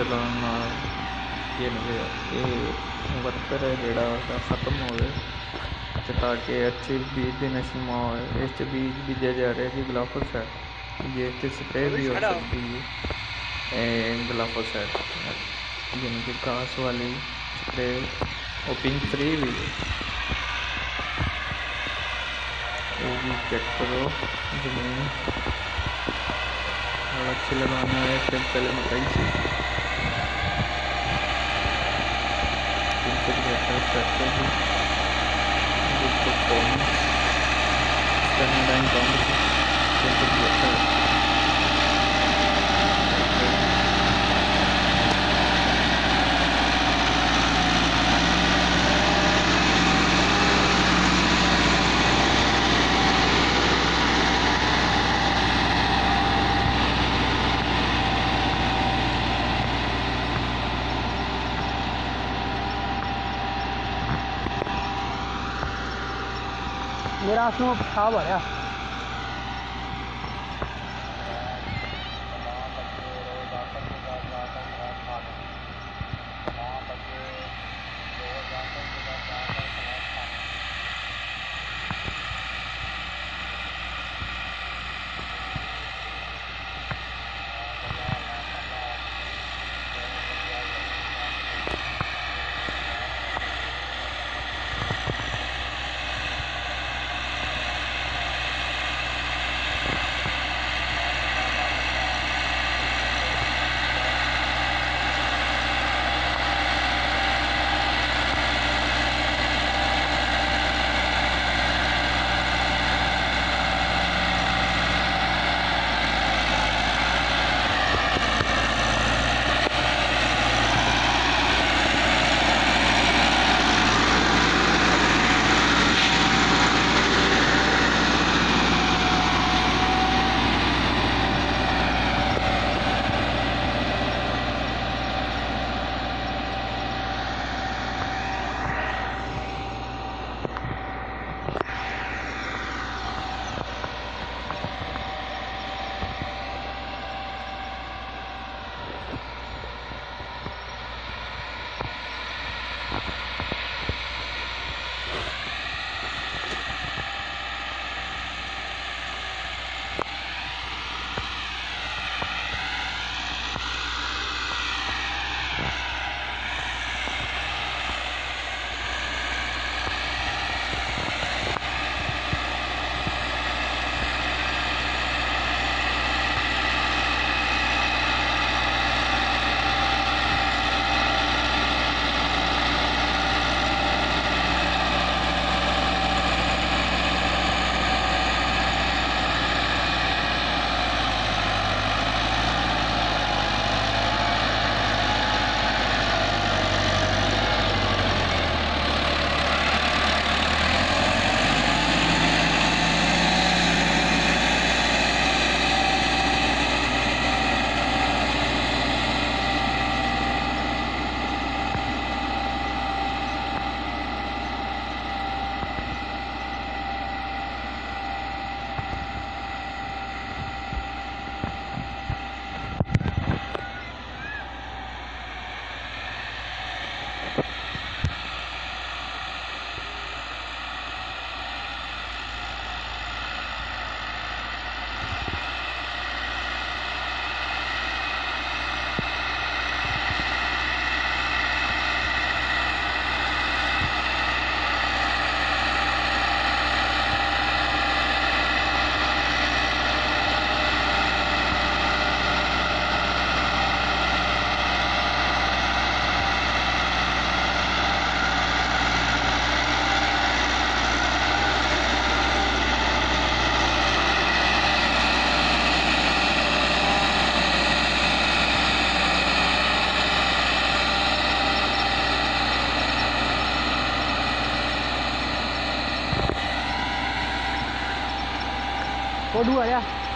ਚਲਾਉਣ ਨਾਲ ਕੀ ਹੋਇਆ ਇਹ ਵਰਤਰ ਹੈ ਜਿਹੜਾ ਉਹਦਾ ਖਤਮ ਹੋਵੇ ਅਤੇ ਤਾਂ ਕਿ ਅੱਛੇ ਬੀਜ ਦੀ ਨਸ਼ੀਮਾ ਹੋਏ ਇਸ 'ਚ ਬੀਜ ਬੀਜਿਆ ਜਾ ਰਿਹਾ ਜੀ ਗਲਾਫੋਸ ਹੈ ਜੇ ਤੇ ਸਪਰੇਅ ਵੀ ਹੋ ਸਕਦੀ ਹੈ ਇਹ ਗਲਾਫੋਸ ਹੈ ਜਿਵੇਂ ਕਿ ਘਾਸ ਵਾਲੀ ਸਪਰੇਅ ਉਹ ਪਿੰਕ ਫ੍ਰੀ ਵੀ ਹੈ वो भी चेक करो ज़मीन और अच्छी लगाना है फिर पहले मकई से इनसे बेहतर करते हैं। परफॉर्मेंस करने टाइम कम 大叔，查我呀。Kau.